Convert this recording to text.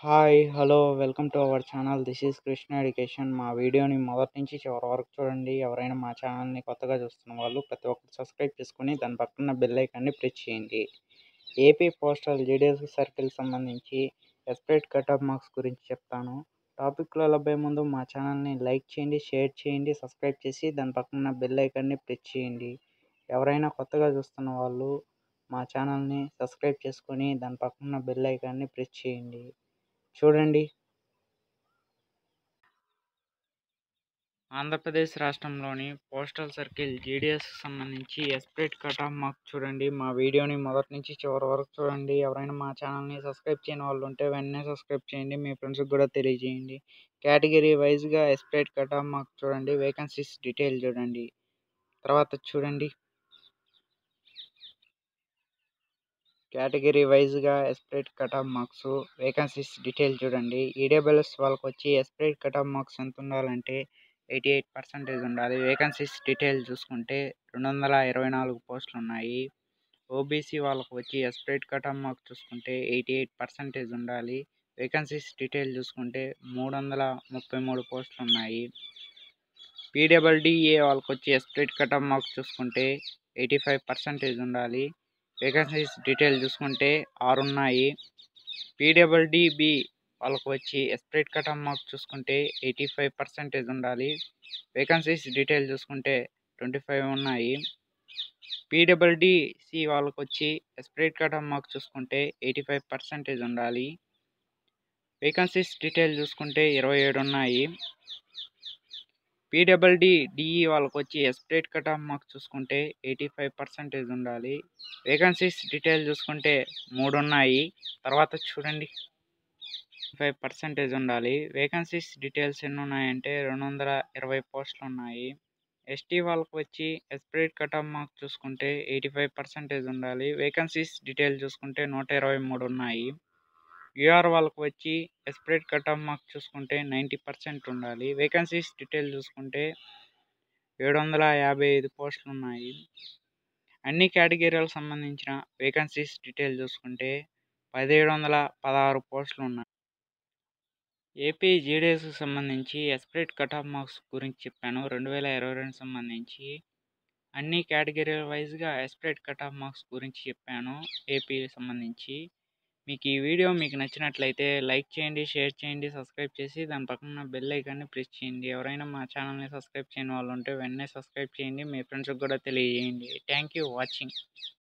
Hi hello welcome to our channel this is Krishna education మా వీడియోని మొదటి నుంచి చివరి వరకు చూడండి. ఎవరైనా మా ఛానల్ని కొత్తగా చూస్తున్న వాళ్ళు ప్రతి ఒక్కరు సబ్స్క్రైబ్ చేసుకుని దాని పక్కన బెల్ ఐకాన్ని ప్రెస్ చేయండి. ఏపీ పోస్టల్ జీడిఎస్ సర్కిల్ సంబంధించి ఎస్పరేట్ కట్ ఆఫ్ మార్క్స్ గురించి చెప్తాను. టాపిక్లో వెళ్ళబోయే ముందు మా ఛానల్ని లైక్ చేయండి షేర్ చేయండి సబ్స్క్రైబ్ చేసి దాని పక్కన బెల్ ఐకాన్ని ప్రెస్ చేయండి. ఎవరైనా కొత్తగా చూస్తున్న వాళ్ళు మా ఛానల్ని సబ్స్క్రైబ్ చేసుకొని దాని పక్కన బెల్ ఐకాన్ని ప్రెస్ చేయండి. చూడండి. ఆంధ్రప్రదేశ్ రాష్ట్రంలోని పోస్టల్ సర్కిల్ జీడిఎస్ సంబంధించి ఎస్పరేట్ కట్ ఆఫ్ మార్క్ చూడండి. మా వీడియోని మొదటి నుంచి చివరి వరకు చూడండి. ఎవరైనా మా ఛానల్ని సబ్స్క్రైబ్ చేయని వాళ్ళు ఉంటే వెంటనే సబ్స్క్రైబ్ చేయండి. మీ ఫ్రెండ్స్కి కూడా తెలియజేయండి. కేటగిరీ వైజ్గా ఎస్పరేట్ కట్ ఆఫ్ మార్క్ చూడండి. వేకెన్సీస్ డీటెయిల్ చూడండి. తర్వాత చూడండి. కేటగిరీ వైజ్గా separate cut marks vacancies detail చూడండి. ఈడబ్ల్యూఎస్ వాళ్ళకి వచ్చి ఎస్పరేట్ కట్ మార్క్స్ ఎంత ఉండాలంటే ఎయిటీ ఎయిట్ పర్సెంటేజ్ ఉండాలి. వేకెన్సీస్ డీటెయిల్ చూసుకుంటే రెండు వందల ఇరవై నాలుగు పోస్టులు ఉన్నాయి ఓబీసీ వాళ్ళకి వచ్చి ఎస్పరేట్ కట్ మార్క్స్ చూసుకుంటే ఎయిటీ ఎయిట్ పర్సెంటేజ్ ఉండాలి. వేకెన్సీస్ డీటెయిల్ చూసుకుంటే మూడు వందల ముప్పై మూడు పోస్టులు ఉన్నాయి పీడబ్ల్యూడిఏ వాళ్ళకి వచ్చి ఎస్పరేట్ కట్ మార్క్స్ చూసుకుంటే ఎయిటీ ఫైవ్ పర్సెంటేజ్ ఉండాలి. వేకెన్సీస్ డీటెయిల్ చూసుకుంటే ఆరు ఉన్నాయి. పీడబ్ల్యూడిబి వాళ్ళకు వచ్చి ఎస్పరేట్ కట్ మార్క్ చూసుకుంటే ఎయిటీ ఫైవ్ పర్సెంటేజ్ ఉండాలి. వేకెన్సీస్ డీటెయిల్ చూసుకుంటే ట్వంటీ ఫైవ్ ఉన్నాయి. పీడబ్ల్యూడిసి వాళ్ళకు వచ్చి ఎస్పరేట్ కట్ మార్క్ చూసుకుంటే ఎయిటీ ఫైవ్ పర్సెంటేజ్ ఉండాలి. వేకెన్సీస్ డీటెయిల్ చూసుకుంటే ఇరవై ఏడు ఉన్నాయి. పీడబ్ల్యూడి డిఈ వాళ్ళకి వచ్చి ఎస్పరేట్ కట్ ఆఫ్ మార్క్స్ చూసుకుంటే ఎయిటీ ఫైవ్ పర్సెంటేజ్ ఉండాలి. వేకెన్సీస్ డీటెయిల్ చూసుకుంటే మూడు ఉన్నాయి తర్వాత చూడండి. ఫైవ్ పర్సెంటేజ్ ఉండాలి. వేకెన్సీస్ డీటెయిల్స్ ఎన్ని ఉన్నాయంటే రెండు వందల ఇరవై పోస్టులు ఉన్నాయి ఎస్టీ వాళ్ళకి వచ్చి ఎస్పరేట్ కట్ ఆఫ్ మార్క్స్ చూసుకుంటే ఎయిటీ ఫైవ్ పర్సెంటేజ్ ఉండాలి. వేకెన్సీస్ డీటెయిల్ చూసుకుంటే నూట ఇరవై మూడు ఉన్నాయి యూఆర్ వాళ్ళకి వచ్చి ఎస్పిరేట్ కట్ ఆఫ్ మార్క్స్ చూసుకుంటే నైంటీ పర్సెంట్ ఉండాలి. వేకెన్సీస్ డీటెయిల్ చూసుకుంటే ఏడు వందల యాభై ఐదు పోస్టులు ఉన్నాయి. అన్ని కేటగిరీలకు సంబంధించిన వేకెన్సీస్ డీటెయిల్ చూసుకుంటే పదిహేడు వందల పదహారు పోస్టులు ఉన్నాయి. ఏపీ జీడిఎస్కి సంబంధించి ఎస్పిరేట్ కట్ ఆఫ్ మార్క్స్ గురించి చెప్పాను. రెండు వేల ఇరవై రెండు సంబంధించి అన్ని కేటగిరీల వైజ్గా ఎస్పిరేట్ కట్ ఆఫ్ మార్క్స్ గురించి చెప్పాను. ఏపీ సంబంధించి మీకు ఈ వీడియో మీకు నచ్చినట్లయితే లైక్ చేయండి షేర్ చేయండి సబ్స్క్రైబ్ చేసి దాని పక్కన బెల్ ఐకాన్ని ప్రెస్ చేయండి. ఎవరైనా మా ఛానల్ని సబ్స్క్రైబ్ చేయని వాళ్ళు ఉంటే వెంటనే సబ్స్క్రైబ్ చేయండి. మీ ఫ్రెండ్స్కి కూడా తెలియజేయండి. Thank you watching.